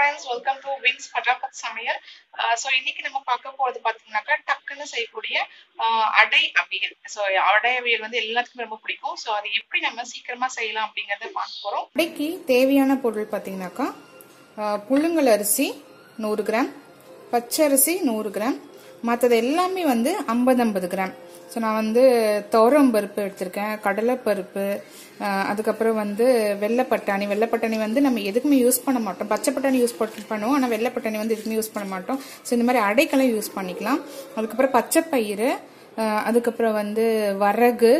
Friends welcome to wings பட்டாபத் சமையல். So இன்னைக்கு நம்ம பார்க்க போகிறது பார்த்தீங்கன்னாக்கா டக்குன்னு செய்யக்கூடிய அடை அவியல். ஸோ அடை அவியல் வந்து எல்லாத்துக்குமே ரொம்ப பிடிக்கும். ஸோ அதை எப்படி நம்ம சீக்கிரமா செய்யலாம் அப்படிங்கறத பார்க்க போறோம். அடைக்கு தேவையான பொருள் பார்த்தீங்கன்னாக்கா புழுங்கல் அரிசி நூறு கிராம் பச்சரிசி நூறு கிராம் மற்றது எல்லாமே வந்து ஐம்பது ஐம்பது கிராம். ஸோ நான் வந்து துவரம் பருப்பு எடுத்திருக்கேன் கடலைப்பருப்பு அதுக்கப்புறம் வந்து வெள்ளைப்பட்டாணி. வெள்ளைப்பட்டாணி வந்து நம்ம எதுக்குமே யூஸ் பண்ண மாட்டோம். பச்சை பட்டாணி யூஸ் பண்ணி பண்ணுவோம் ஆனால் வெள்ளைப்பட்டாணி வந்து எதுக்குமே யூஸ் பண்ண மாட்டோம். ஸோ இந்த மாதிரி அடைக்கெல்லாம் யூஸ் பண்ணிக்கலாம். அதுக்கப்புறம் பச்சை பயிறு அதுக்கப்புறம் வந்து வரகு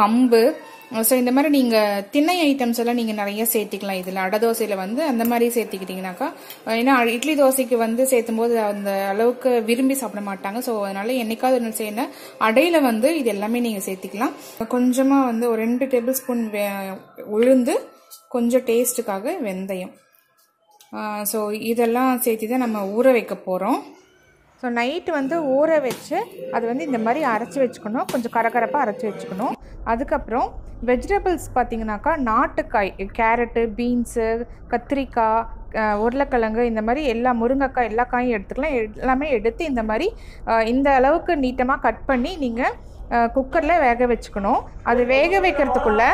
கம்பு ஸோ இந்த மாதிரி நீங்கள் திணை ஐட்டம்ஸ் எல்லாம் நீங்கள் நிறைய சேர்த்திக்கலாம். இதில் அடை தோசையில் வந்து அந்த மாதிரி சேர்த்திக்கிட்டிங்கனாக்கா ஏன்னா இட்லி தோசைக்கு வந்து சேர்த்தும் போது அந்த அளவுக்கு விரும்பி சாப்பிட மாட்டாங்க. ஸோ அதனால என்னைக்காவது ஒன்று செய்யணும் அடையில் வந்து இது எல்லாமே நீங்கள் சேர்த்திக்கலாம். கொஞ்சமாக வந்து ஒரு ரெண்டு டேபிள் ஸ்பூன் உளுந்து கொஞ்சம் டேஸ்ட்டுக்காக வெந்தயம். ஸோ இதெல்லாம் சேர்த்து தான் நம்ம ஊற வைக்க போகிறோம் ஸோ நைட்டு வந்து ஊற வச்சு அது வந்து இந்த மாதிரி அரைச்சி வச்சுக்கணும். கொஞ்சம் கரகரப்பாக அரைச்சி வச்சுக்கணும். அதுக்கப்புறம் வெஜிடபிள்ஸ் பார்த்தீங்கன்னாக்கா நாட்டுக்காய் கேரட்டு பீன்ஸு கத்திரிக்காய் உருளைக்கிழங்கு இந்த மாதிரி எல்லா முருங்கைக்காய் எல்லா காயும் எடுத்துக்கலாம். எல்லாமே எடுத்து இந்த மாதிரி இந்த அளவுக்கு நீட்டமாக கட் பண்ணி நீங்கள் குக்கரில் வேக வச்சுக்கணும். அது வேக வைக்கிறதுக்குள்ள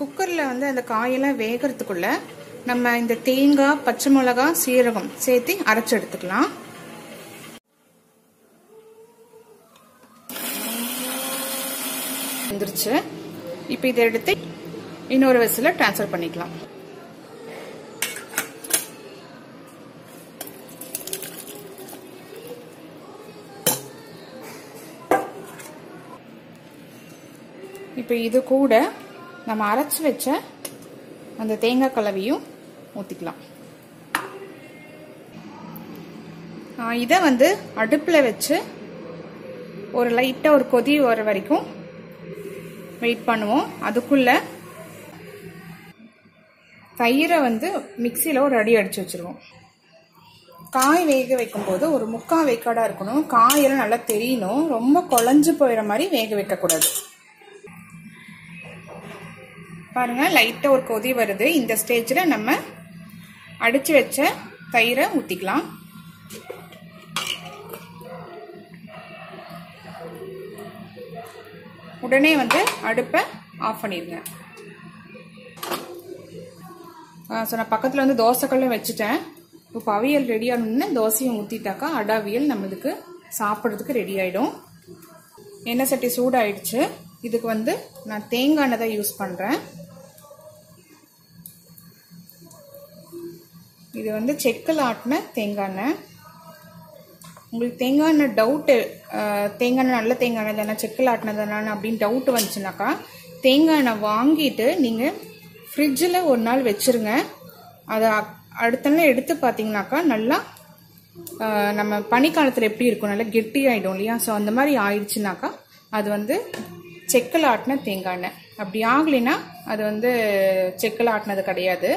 குக்கரில் வந்து அந்த காயெல்லாம் வேகிறதுக்குள்ள நம்ம இந்த தேங்காய் பச்சை மிளகா சீரகம் சேர்த்து அரைச்சி எடுத்துக்கலாம். வந்துருச்சு. இப்போ இதை எடுத்து இன்னொரு வெசில் ட்ரான்ஸ்ஃபர் பண்ணிக்கலாம். இப்போ இது கூட நம்ம அரைச்சி வச்ச அந்த தேங்காய் கலவையும் ஊற்றிக்கலாம் இதை வந்து அடுப்பில் வச்சு ஒரு லைட்டாக ஒரு கொதி வர வரைக்கும் வெயிட் பண்ணுவோம். அதுக்குள்ள தயிரை வந்து மிக்சியில் ஒரு அடி அடிச்சு வச்சுருவோம். காய் வேக வைக்கும்போது ஒரு முக்கால் வேக்காடாக இருக்கணும். காயெல்லாம் நல்லா தெரியணும். ரொம்ப குழஞ்சு போயிடுற மாதிரி வேக வைக்கக்கூடாது. பாருங்கள் லைட்டாக ஒரு கொதி வருது. இந்த ஸ்டேஜில் நம்ம அடித்து வச்ச தயிரை ஊற்றிக்கலாம் உடனே வந்து அடுப்பை ஆஃப் பண்ணிடுங்க. ஸோ நான் பக்கத்தில் வந்து தோசைக்கல்லும் வச்சுட்டேன். இப்போ அவியல் ரெடி ஆகணும்னு தோசையும் ஊற்றிட்டாக்கா அடாவியல் நம்மளுக்கு சாப்பிட்றதுக்கு ரெடி ஆகிடும் எண்ணெய் சட்டி சூடாயிடுச்சு. இதுக்கு வந்து நான் தேங்காய் எண்ணெய் தான் யூஸ் பண்ணுறேன் இது வந்து செக்கில் ஆட்டின தேங்காய் எண்ணெய். உங்களுக்கு தேங்காய் எண்ணெய் டவுட்டு தேங்காய் எண்ணெய் நல்ல தேங்காய் எண்ணெய் தானே செக்கில் ஆட்டினதானே அப்படின்னு டவுட் வந்துச்சுனாக்கா தேங்காய் எண்ணெய் வாங்கிட்டு நீங்கள் ஃப்ரிட்ஜில் ஒரு நாள் வச்சுருங்க. அதை அடுத்த நாள் எடுத்து பார்த்தீங்கன்னாக்கா நல்லா நம்ம பனிக்காலத்தில் எப்படி இருக்கும் நல்லா கெட்டி ஆகிடும் இல்லையா? ஸோ அந்த மாதிரி ஆயிடுச்சுனாக்கா அது வந்து செக்கில் ஆட்டின தேங்காய் எண்ணெய் அப்படி ஆகலைன்னா அது வந்து செக்கில் ஆட்டினது கிடையாது.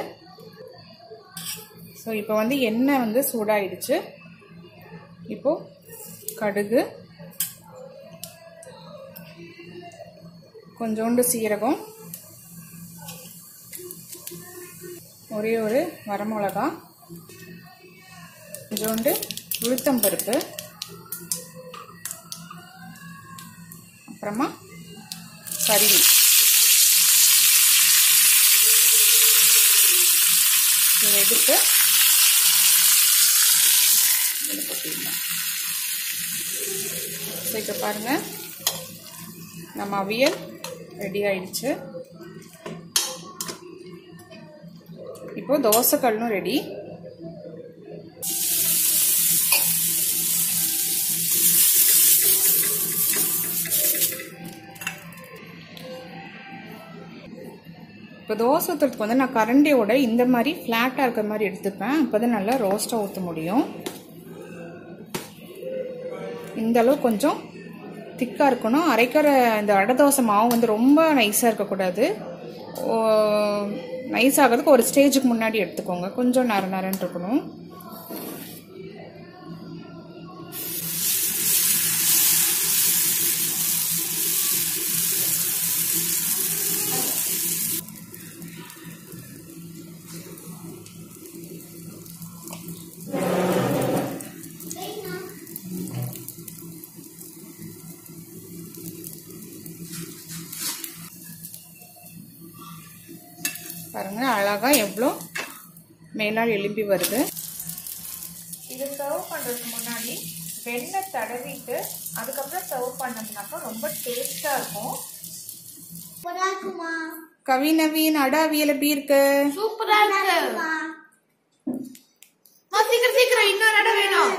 ஸோ இப்போ வந்து எண்ணெய் வந்து சூடாயிடுச்சு. இப்போது கடுகு கொஞ்சோண்டு சீரகம் ஒரே ஒரு வரமிளகா கொஞ்சோண்டு உளுத்தம்பருப்பு அப்புறமா கருவி இதை எடுத்து இதில் போட்டுடலாம் ஸோ இப்போ பாருங்கள் நம்ம அவியல் ரெடி ஆயிடுச்சு. இப்போ தோசைக்கல்லும் ரெடி இப்போ தோசை ஊற்றுறதுக்கு வந்து நான் கரண்டியோட இந்த மாதிரி ஃப்ளாட்டாக இருக்கிற மாதிரி எடுத்துப்பேன். அப்போ தான் நல்லா ரோஸ்ட்டாக ஊற்ற முடியும். இந்த அளவு கொஞ்சம் திக்காக இருக்கணும். அரைக்கிற இந்த அடை தோசை மாவு வந்து ரொம்ப நைஸாக இருக்கக்கூடாது. நைஸ் ஆகிறதுக்கு ஒரு ஸ்டேஜுக்கு முன்னாடி எடுத்துக்கோங்க. கொஞ்சம் நர நரன்னு இருக்கணும். பாருங்க அழகா எவ்வளோ மேலால் எலும்பி வருது. இது சர்வ் பண்ணுறதுக்கு முன்னாடி வெண்ணெய் தடவிட்டு அதுக்கப்புறம் சர்வ் பண்ணோம்னாக்கா ரொம்ப டேஸ்டா இருக்கும். சூப்பரா இருக்குமா? கவி நவீன் அடா அவியல் எப்படி இருக்கு. சூப்பரா இருக்கு சீக்கிரம் சீக்கிரம் இன்னொரு இடம் வேணும்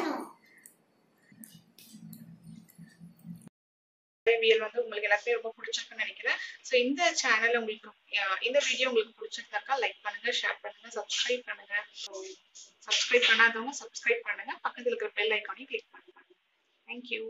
அறிவியல் வந்து உங்களுக்கு எல்லாத்தையும் ரொம்ப பிடிச்சிருக்குன்னு நினைக்கிறேன். ஸோ இந்த சேனல் உங்களுக்கு அஹ் இந்த வீடியோ உங்களுக்கு பிடிச்சிருந்தாக்கா லைக் பண்ணுங்க ஷேர் பண்ணுங்க சப்ஸ்கிரைப் பண்ணுங்க. சப்ஸ்கிரைப் பண்ணாதவங்க சப்ஸ்கிரைப் பண்ணுங்க. பக்கத்துல இருக்கிற பெல் ஐக்கானையும் கிளிக் பண்ணுங்க. தேங்க்யூ